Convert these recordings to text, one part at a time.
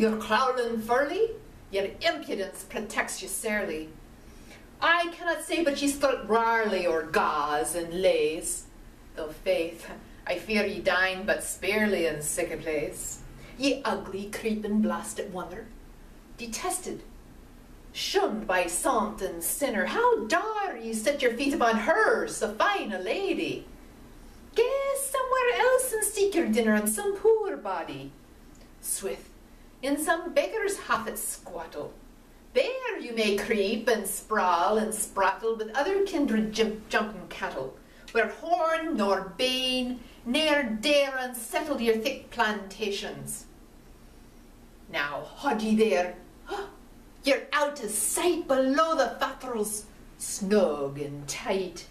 your clowlin furly, your impudence protects you sairly. I cannot say but ye thought rarely or gauze and lace, though faith, I fear ye dine but sparely in sic a place. Ye ugly, creeping, blasted wonder, detested, shunned by sant and sinner, how dare ye set your feet upon her, so fine a lady? Guess somewhere else and seek your dinner on some poor body. Swith, in some beggar's hoffet squattle. There you may creep and sprawl and sprattle with other kindred jump jumping cattle, where horn nor bane ne'er dare unsettle your thick plantations. Now, haud ye there, you're out of sight below the fatherals, snug and tight.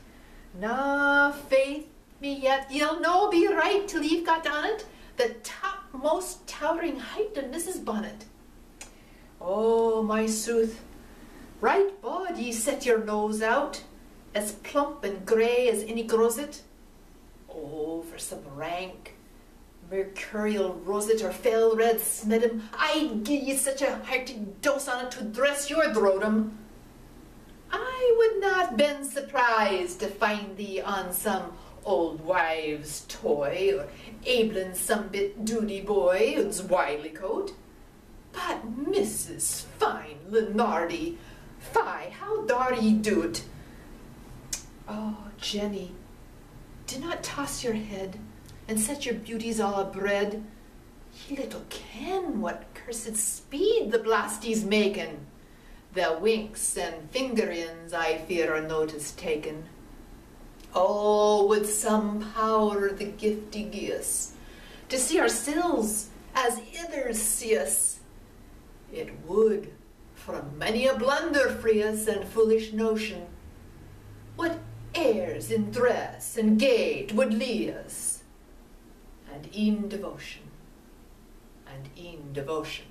Na faith me yet, ye'll no be right till ye've got on it the topmost towering height of Mrs. Bonnet. Oh, my sooth, right bod ye set your nose out, as plump and grey as any groset. Oh, for some rank, mercurial roset or fell red smidum, I'd give ye such a hearty dose on it to dress your throatum. I would not been surprised to find thee on some old wives' toy, or abling some bit duty boy wily coat. But Mrs. Fine Lunardi, fie, how dare ye do it? Oh, Jenny, do not toss your head and set your beauties all abread. Ye little ken what cursed speed the blasty's makin'. The winks and fingerings, I fear, are notice taken. Oh, with some power the gifty gie us, to see ourselves as others see us. It would from many a blunder free us and foolish notion. What airs in dress and gait would lead us, and e'en devotion, and e'en devotion.